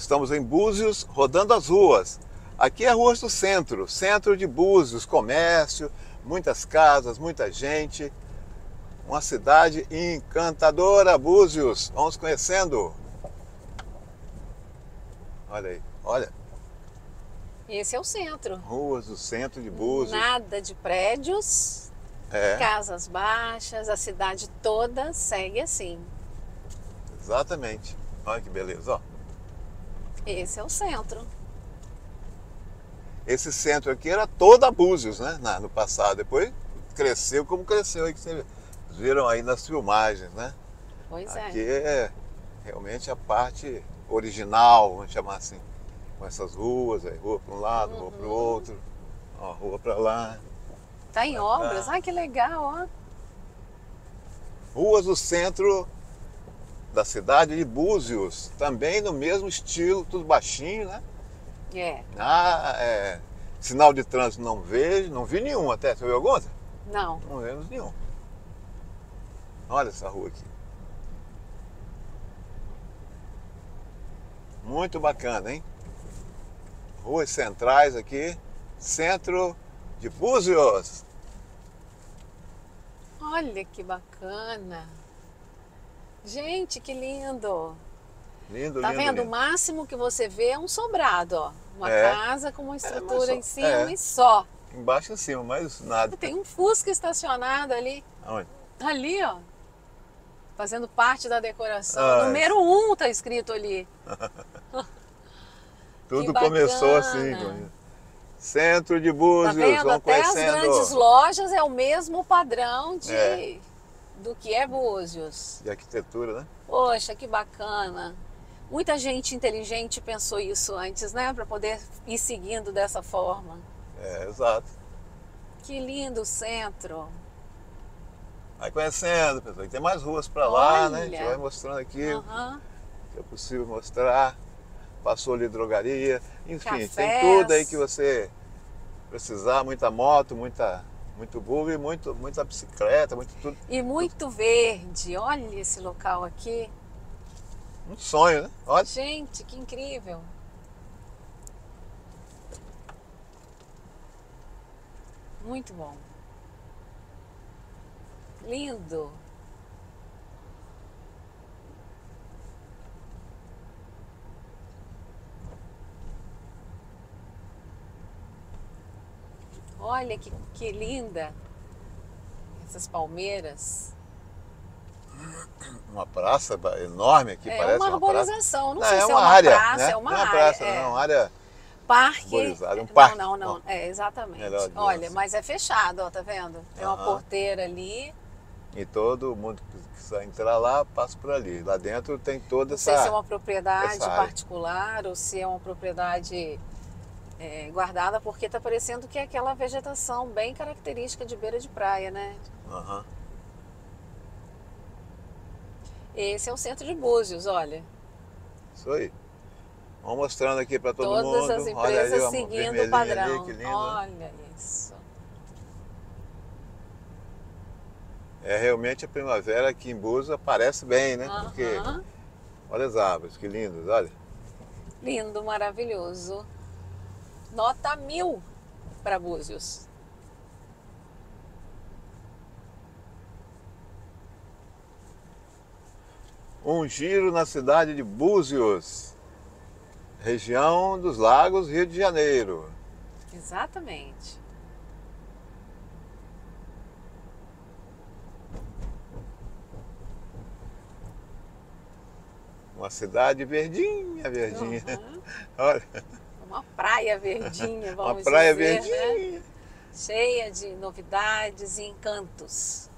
Estamos em Búzios, rodando as ruas. Aqui é a Rua do Centro, centro de Búzios, comércio, muitas casas, muita gente. Uma cidade encantadora, Búzios. Vamos conhecendo. Olha aí, olha. Esse é o centro. Ruas do centro de Búzios. Nada de prédios, É, casas baixas, a cidade toda segue assim. exatamente. Olha que beleza, ó. Esse é o centro. Esse centro aqui era toda Búzios, né? No passado. Depois cresceu como cresceu aí que vocês viram aí nas filmagens, né? Pois Aqui é. é realmente a parte original, vamos chamar assim. Com essas ruas, aí, rua para um lado, rua Uhum. para o outro, ó, rua para lá. Tá em obras. Ai, que legal, ó. Ruas do centro da cidade de Búzios, também no mesmo estilo, tudo baixinho, né? É. Ah, é, sinal de trânsito não vejo, não vi nenhum até. Você viu algum? Não. Não vemos nenhum. Olha essa rua aqui. Muito bacana, hein? Ruas centrais aqui, centro de Búzios. Olha que bacana. Gente, que lindo. Lindo, Tá lindo, vendo? O lindo. máximo que você vê é um sobrado, ó. Uma É. casa com uma mas estrutura só- em cima é. e só. Embaixo e em cima, mas nada. Tem um Fusca estacionado ali. Aonde? Ali, ó. Fazendo parte da decoração. Ah, Número um tá escrito ali. Tudo começou assim. Centro de Tá Búzios, vendo? vamos Até as conhecendo. grandes lojas é o mesmo padrão de É. do que é Búzios. De arquitetura, né? Poxa, que bacana. Muita gente inteligente pensou isso antes, né? Para poder ir seguindo dessa forma. É, exato. Que lindo centro. Vai conhecendo, pessoal. Tem mais ruas para lá, né? A gente vai mostrando aqui. Aham. que é possível mostrar. Passou ali drogaria, enfim, tem Cafés. tudo aí que você precisar, muita moto, muita, muito bug, muito, muita bicicleta, muito tudo. E muito verde. Olha esse local aqui. Um sonho, né? Olha, Gente, que incrível. Muito bom. Lindo. Olha que, que linda essas palmeiras. uma praça enorme aqui, é parece uma uma praça. arborização, não, Não, sei é se uma é uma área, praça, né? é uma não é uma área. praça, é. não, é uma área Parque. Arborizado, um não, parque. Não, não, Ó. é exatamente. Olha, mas é fechado, ó, tá vendo? Tem uma Aham. porteira ali. e todo mundo que quiser entrar lá, passa por ali. Lá dentro tem toda Não essa... sei se é uma propriedade área. particular ou se é uma propriedade é, guardada, porque tá parecendo que é aquela vegetação bem característica de beira de praia, né? Aham. Esse é o centro de Búzios, olha. Isso aí. Vamos mostrando aqui para todo Todas mundo. as Olha empresas ali, seguindo o padrão. Ali, olha isso. É realmente a primavera aqui em Búzios aparece bem, né? Porque Aham. olha as árvores, que lindas, olha. Lindo, maravilhoso. Nota mil para Búzios. Um giro na cidade de Búzios, região dos Lagos, Rio de Janeiro. Exatamente. Uma cidade verdinha, verdinha. Uhum. Olha, Uma praia verdinha, uma vamos praia dizer, né? verdinha. Cheia de novidades e encantos.